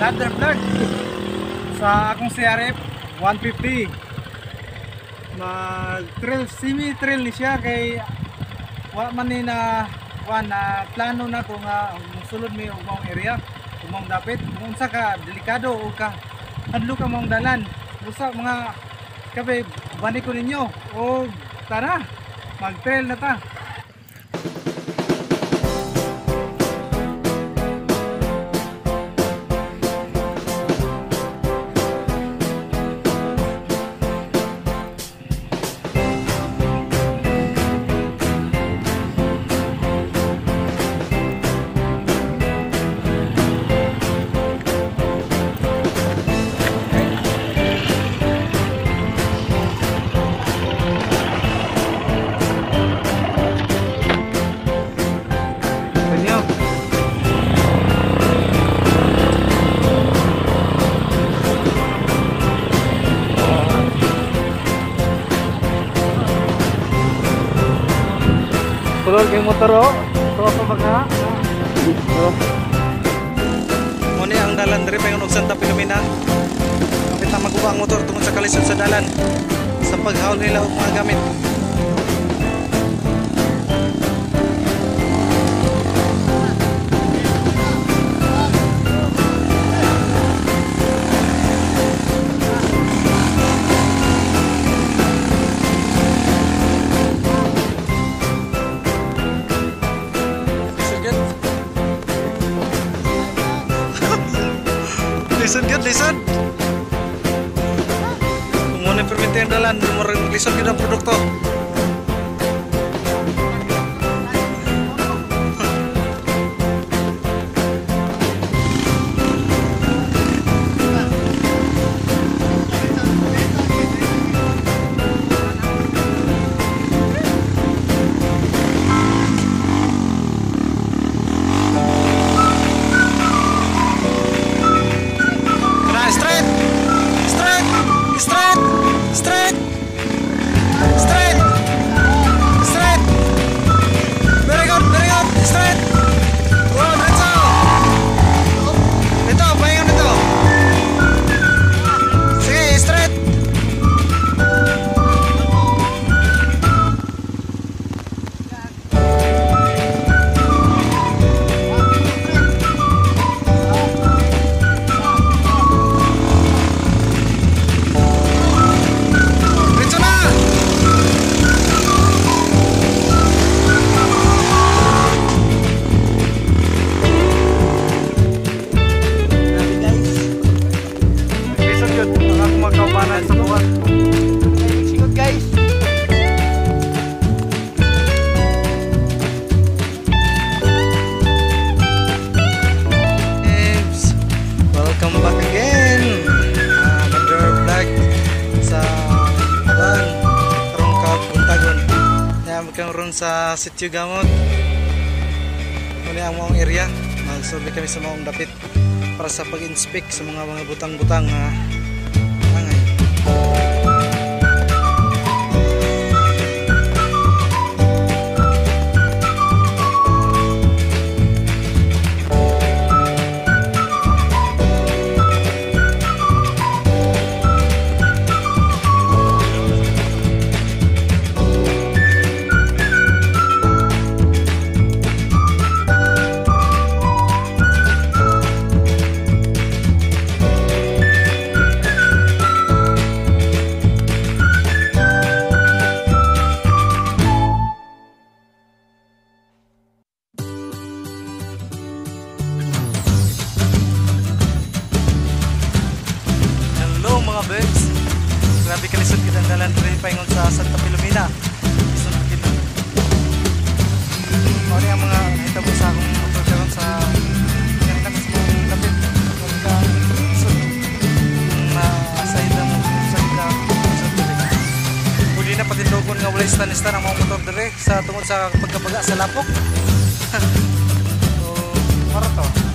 Ladder vlog sa akong CRF 150 mag trail semi trail ni siya kay wa man ni na wa na plano na to nga sulod mi og maong area ug maong dapit. Kung unsa ka delikado o ka hadlo ka maong dalan. Usa mga kabe bani ko ninyo. O tara mag trail na ta Kulol kay motor oh. Ito ako baka. Muna ang dalan diri payon og Santa Filomena. Kapit na maguba motor tungod sa kalisod sa dalan sa paghawal nila og mga gamit. listen good, listen. Mau nih permintaan dalan, nomor listen kita produk tuh. Kumakabanan sa buwan. Sikot guys. Babes, welcome back again. Uh, Mother Vlog sa Ban, karong kapuntagon. Kaya magkaroon sa Sitio Gamot. Muna ang mga area. Magsurvey kami sa mga dapit para sa pag-inspect sa mga mga butang-butang nga Bye. Kalisod kita dalan rin paingon sa Santa Filomena. Isang kilo. Ano yung mga hitabo sa akong motor karon sa ganito sa mga lapit. Pagka isod. Na sayda mo sayda isod diri. Huli na patindogon nga wala stand-stand ang mga motor diri sa tungod sa pagkabaga sa lapok. so, mara to.